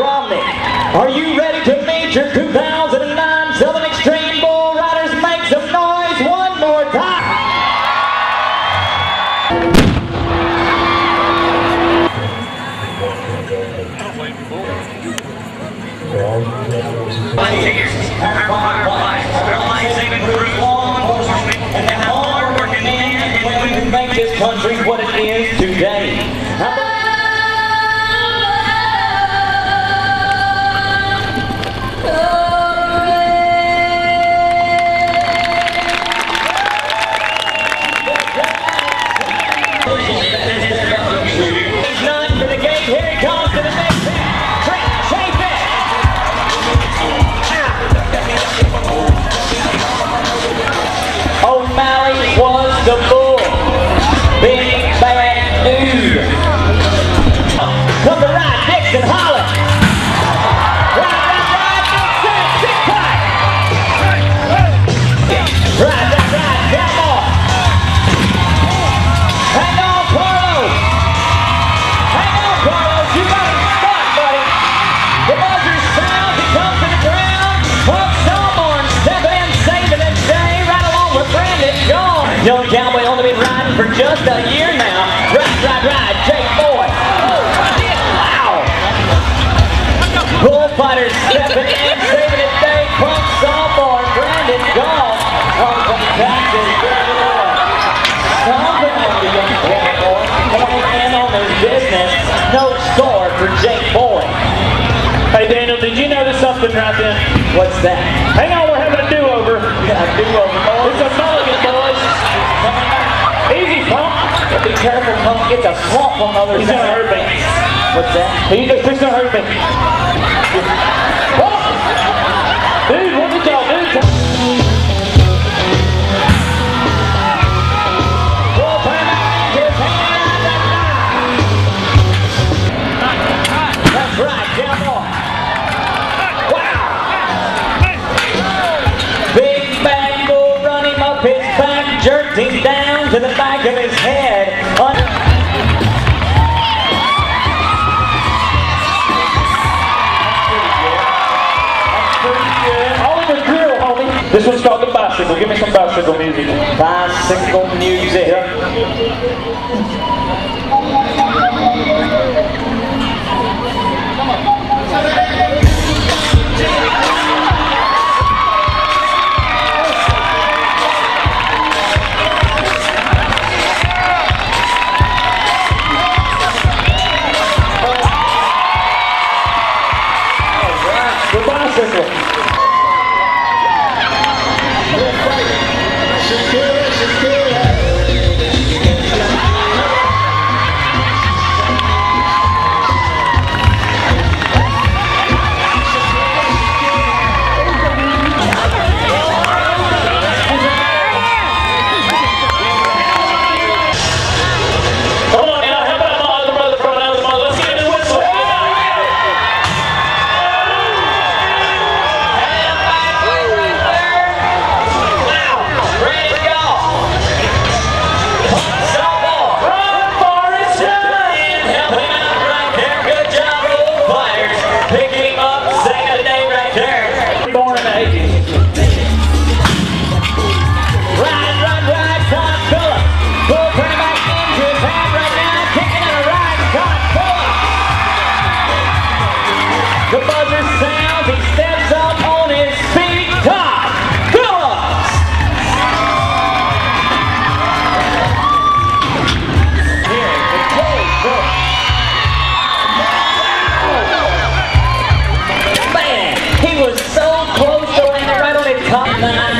Romney. Are you ready to meet your 2009 Southern Extreme Bull Riders? Make some noise one more time. And hard working men and women make this country what it is today. Just a year now. Ride, ride, ride. Jake Boyd. Oh, wow. Bullfighters stepping in, saving the day. Punk Salmon, Brandon John. Oh, fantastic. Stomping on the young Cowboy. Coming in on his business. No score for Jake Boyd. Hey Daniel, did you notice something right then? What's that? Hang on, we're having a do-over. A do-over. It's a mulligan, boys. Be careful, Punk gets a swamp on the other He's gonna hurt me. What's that? He's just gonna hurt me. Whoa. Dude, what did y'all do? Bull Primer, his hand, That's right, Cowboy. Wow. Big bull run him up his back, jerked him down to the back of his head. This one's called the bicycle. Give me some bicycle music. Bicycle bicycle. Bye.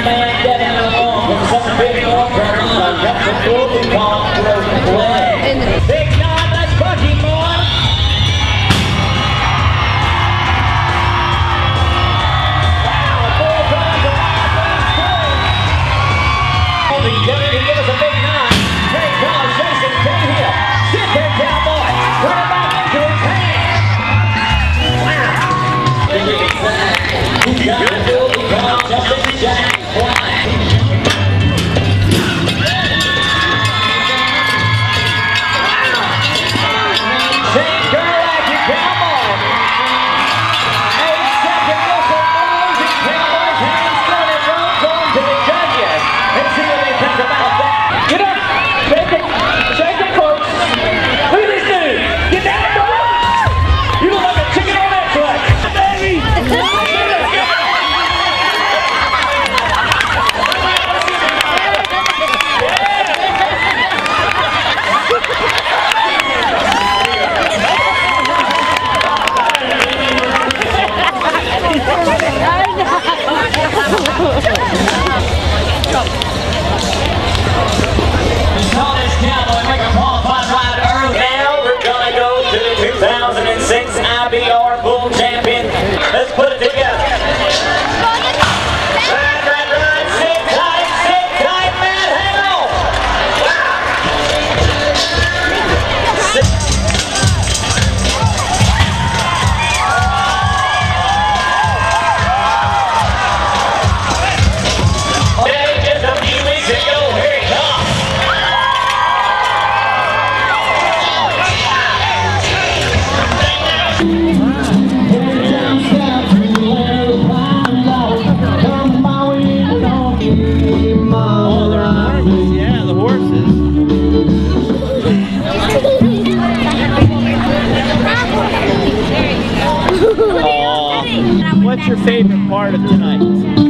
What's your favorite part of tonight?